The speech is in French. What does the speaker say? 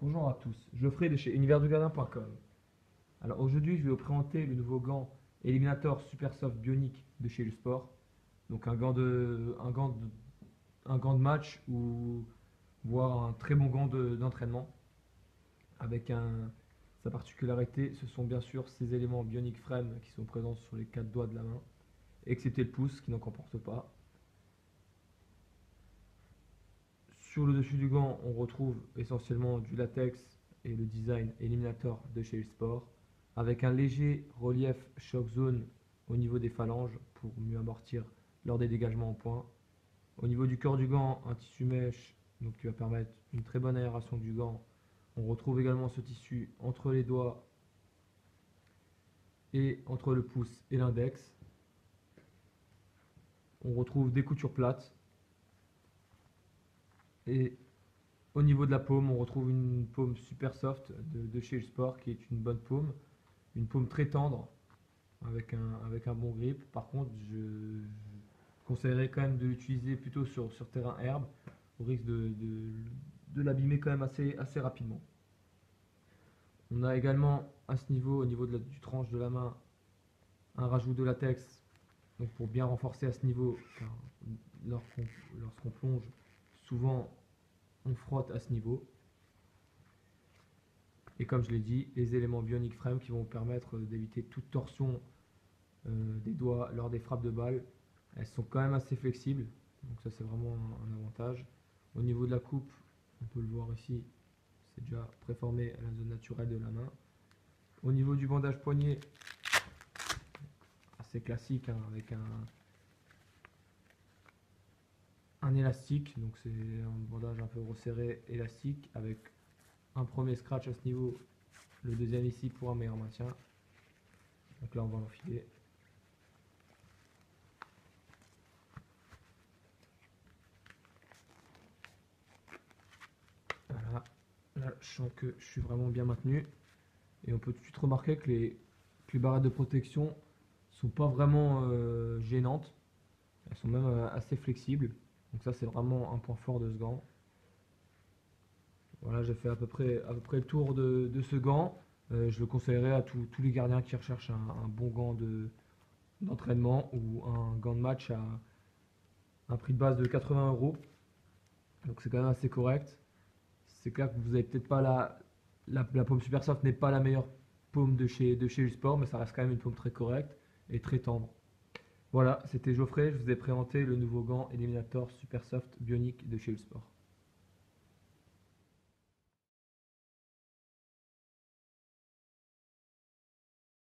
Bonjour à tous, Geoffrey de chez universdugardien.com. Alors aujourd'hui, je vais vous présenter le nouveau gant Eliminator Supersoft Bionic de chez Sport. Donc un gant de, match ou voire un très bon gant d'entraînement. avec sa particularité, ce sont bien sûr ces éléments Bionic Frame qui sont présents sur les quatre doigts de la main, excepté le pouce qui n'en comporte pas. Sur le dessus du gant, on retrouve essentiellement du latex et le design Eliminator de chez Sport, avec un léger relief shock zone au niveau des phalanges pour mieux amortir lors des dégagements en point. Au niveau du corps du gant, un tissu mèche donc qui va permettre une très bonne aération du gant. On retrouve également ce tissu entre les doigts et entre le pouce et l'index. On retrouve des coutures plates et au niveau de la paume, on retrouve une paume super soft de, chez Sport qui est une bonne paume. Une paume très tendre avec un, avec un bon grip. Par contre, je, conseillerais quand même de l'utiliser plutôt sur, sur terrain herbe au risque de, de, l'abîmer quand même assez, assez rapidement. On a également à ce niveau, au niveau de du tranche de la main, un rajout de latex donc pour bien renforcer à ce niveau, lorsqu'on plonge, souvent on frotte à ce niveau. Et comme je l'ai dit, les éléments Bionic Frame qui vont permettre d'éviter toute torsion euh, des doigts lors des frappes de balle. Elles sont quand même assez flexibles, donc ça c'est vraiment un, avantage. Au niveau de la coupe, on peut le voir ici, c'est déjà préformé à la zone naturelle de la main. Au niveau du bandage poignet, assez classique, hein, avec un, un élastique, donc c'est un bandage un peu resserré élastique avec un premier scratch à ce niveau, le deuxième ici pour un meilleur maintien. Donc là on va l'enfiler. Voilà, là je sens que je suis vraiment bien maintenu. Et on peut tout de suite remarquer que les, barrettes de protection sont pas vraiment euh, gênantes. Elles sont même euh, assez flexibles. Donc ça c'est vraiment un point fort de ce gant. Voilà, j'ai fait à peu près, à peu près le tour de, ce gant. Euh, je le conseillerais à tous les gardiens qui recherchent un, bon gant d'entraînement ou un gant de match à un prix de base de 80 euros. Donc c'est quand même assez correct. C'est clair que vous n'avez peut-être pas la, la, paume super soft n'est pas la meilleure paume de chez, de chez Sport, mais ça reste quand même une paume très correcte et très tendre. Voilà, c'était Geoffrey, je vous ai présenté le nouveau gant Eliminator Super Soft Bionic de chez Sport.